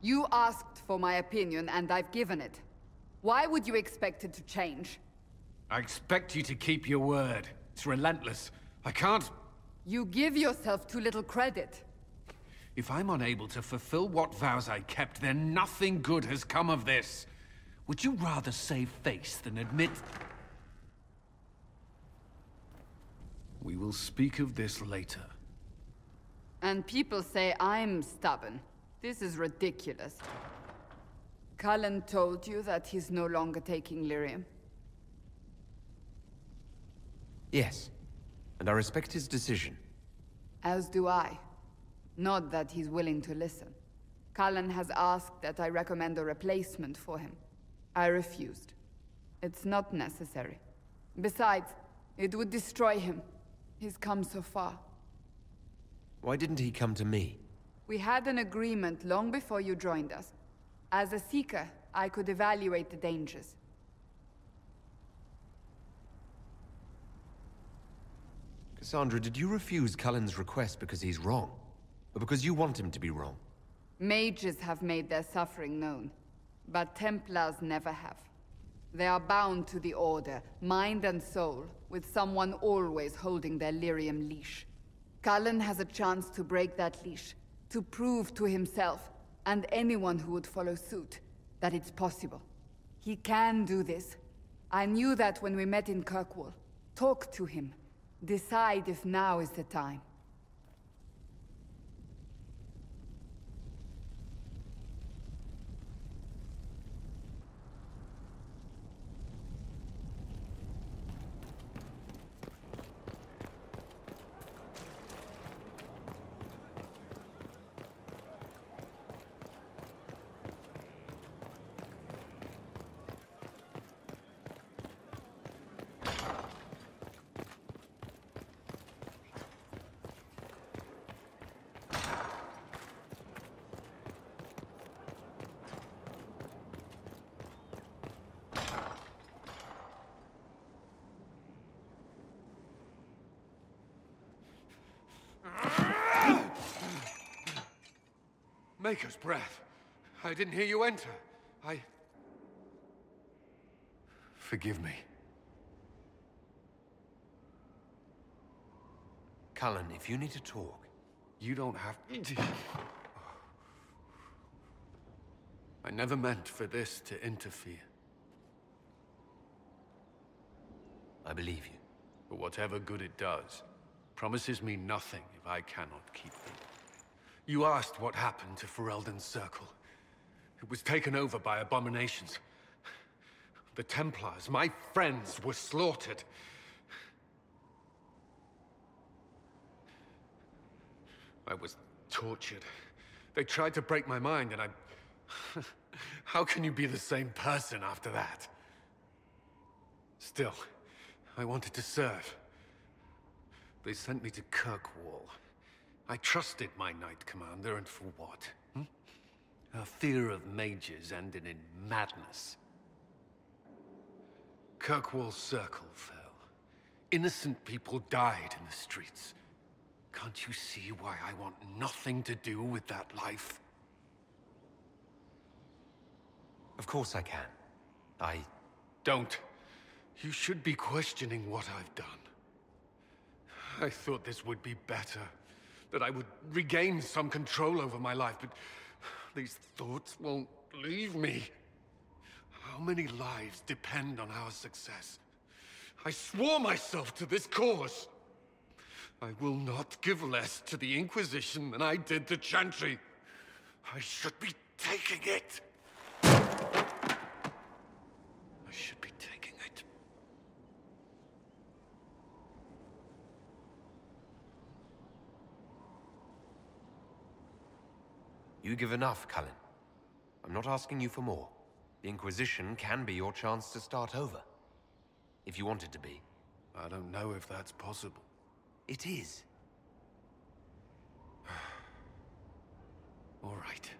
You asked for my opinion, and I've given it. Why would you expect it to change? I expect you to keep your word. It's relentless. I can't... You give yourself too little credit. If I'm unable to fulfill what vows I kept, then nothing good has come of this. Would you rather save face than admit... We will speak of this later. And people say I'm stubborn. This is ridiculous. Cullen told you that he's no longer taking lyrium? Yes. And I respect his decision. As do I. Not that he's willing to listen. Cullen has asked that I recommend a replacement for him. I refused. It's not necessary. Besides, it would destroy him. He's come so far. Why didn't he come to me? We had an agreement long before you joined us. As a Seeker, I could evaluate the dangers. Cassandra, did you refuse Cullen's request because he's wrong? Or because you want him to be wrong? Mages have made their suffering known, but Templars never have. They are bound to the Order, mind and soul, with someone always holding their lyrium leash. Cullen has a chance to break that leash, to prove to himself, and anyone who would follow suit, that it's possible. He can do this. I knew that when we met in Kirkwall. Talk to him. Decide if now is the time. Maker's breath. I didn't hear you enter. I... Forgive me. Cullen, if you need to talk... You don't have... I never meant for this to interfere. I believe you. But whatever good it does, promises me nothing if I cannot keep them. You asked what happened to Ferelden's Circle. It was taken over by abominations. The Templars, my friends, were slaughtered. I was tortured. They tried to break my mind, and I... How can you be the same person after that? Still, I wanted to serve. They sent me to Kirkwall. I trusted my Knight Commander, and for what? Hmm? A fear of mages ended in madness. Kirkwall Circle fell. Innocent people died in the streets. Can't you see why I want nothing to do with that life? Of course I can. I... Don't. You should be questioning what I've done. I thought this would be better. That I would regain some control over my life, but these thoughts won't leave me. How many lives depend on our success? I swore myself to this cause. I will not give less to the Inquisition than I did to Chantry. I should be taking it. I should be taking it. You give enough, Cullen. I'm not asking you for more. The Inquisition can be your chance to start over. If you want it to be. I don't know if that's possible. It is. All right.